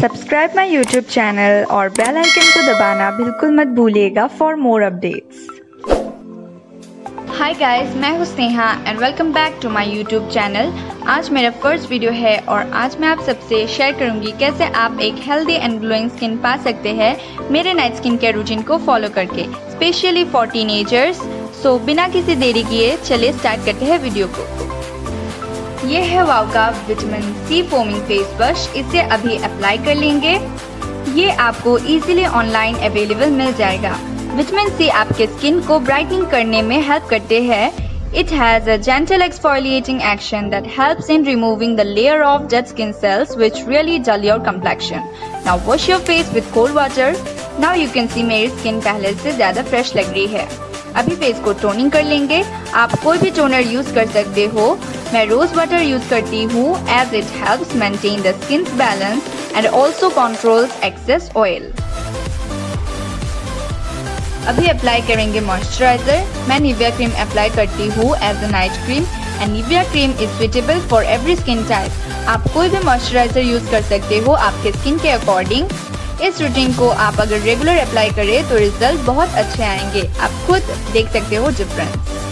Subscribe my YouTube channel और bell icon को दबाना बिल्कुल मत भूलिएगा for more updates hi guys मैं हूँ Sneha and welcome back to my YouTube channel आज मेरा फ़र्स्ट वीडियो है और आज मैं आप सबसे शेयर करूँगी कैसे आप एक हेल्दी एंड ग्लोइंग स्किन पा सकते हैं मेरे नाइट स्किन केयर रूटीन को फॉलो करके स्पेशली फॉर टीनेजर्स सो बिना किसी देरी किए चलिए स्टार्ट करते हैं वीडियो को। ये है वाव का vitamin C foaming face brush इसे अभी अप्लाई कर लेंगे। ये आपको इजीली ऑनलाइन अवेलेबल मिल जाएगा। विटामिन सी आपके स्किन को ब्राइटनिंग करने में हेल्प करते हैं। It has a gentle exfoliating action that helps in removing the layer of dead skin cells which really dull your complexion now wash your face with cold water now you can see मेरी skin पहले से ज़्यादा fresh लग रही है। अभी face को toning कर लेंगे। आप कोई भी टोनर यूज़ कर सकते हो। मैं रोज वाटर यूज़ करती हूँ as it helps maintain the skin balance and also controls excess oil अभी अप्लाई करेंगे मॉइस्चराइजर मैं निविया क्रीम अप्लाई करती हूँ as a night cream and Nivea cream is suitable for every skin type आप कोई भी मॉइस्चराइजर यूज़ कर सकते हो आपके स्किन के अकॉर्डिंग इस रूटीन को आप अगर रेगुलर अप्लाई करें तो रिज़ल्ट बहुत अच्छे आएँगे. आप खुद देख सकते हो डिफरेंस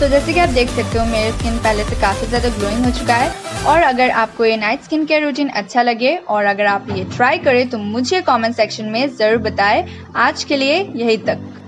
तो जैसे कि आप देख सकते हो, मेरे स्किन पहले से काफ़ी ज़्यादा ग्लोइंग हो चुका है। और अगर आपको ये नाइट स्किन केयर रूटीन अच्छा लगे और अगर आप ये ट्राई करें तो मुझे कमेंट सेक्शन में ज़रूर बताएँ। आज के लिए यही तक।